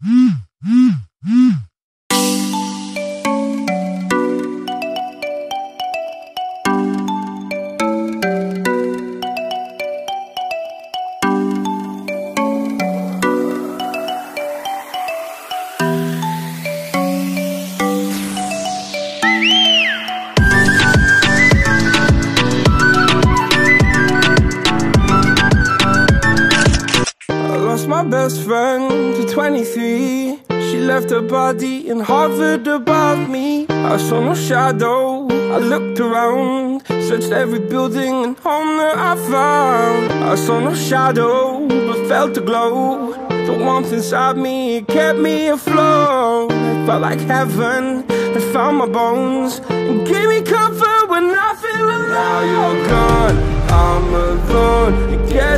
I lost my best friend 23 She left her body and hovered above me. I saw no shadow, I looked around Searched every building and home that I found. I saw no shadow, but felt a glow. The warmth inside me kept me afloat. It felt like heaven. Had found my bones And gave me comfort when I feel alone. Now you're gone, I'm alone. I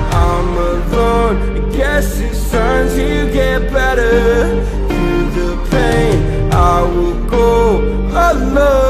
I'm alone. I guess it's time to get better. Through the pain, I will go alone